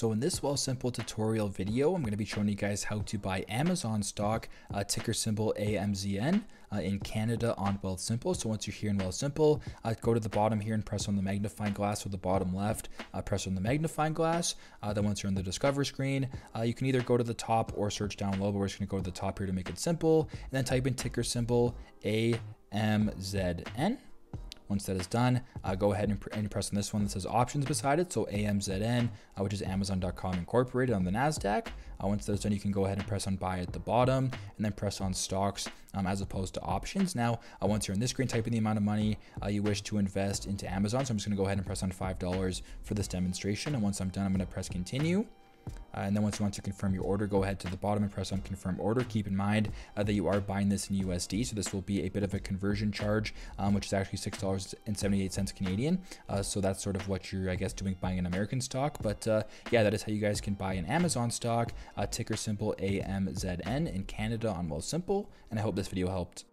So in this Wealthsimple tutorial video, I'm going to be showing you guys how to buy Amazon stock, uh, ticker symbol AMZN, uh, in Canada on Wealthsimple. So once you're here in Wealthsimple, uh, go to the bottom here and press on the magnifying glass or the bottom left, uh, press on the magnifying glass. Uh, then once you're in the Discover screen, uh, you can either go to the top or search down low, but we're just going to go to the top here to make it simple. And then type in ticker symbol AMZN. Once that is done, uh, go ahead and, and, press on this one that says options beside it. So AMZN, uh, which is Amazon.com Incorporated on the NASDAQ. Uh, once that's done, you can go ahead and press on buy at the bottom and then press on stocks um, as opposed to options. Now, uh, once you're in this screen, type in the amount of money uh, you wish to invest into Amazon. So I'm just going to go ahead and press on $5 for this demonstration. And once I'm done, I'm going to press continue. Uh, and then once you want to confirm your order, go ahead to the bottom and press on confirm order. Keep in mind uh, that you are buying this in USD, so this will be a bit of a conversion charge, um, which is actually $6.78 Canadian. Uh, so that's sort of what you're, I guess, doing buying an American stock. But uh, yeah, that is how you guys can buy an Amazon stock, uh, ticker symbol AMZN in Canada on Wealthsimple. And I hope this video helped.